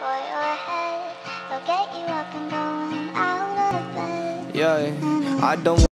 for your head. They'll get you up and going out of bed. Yeah, I don't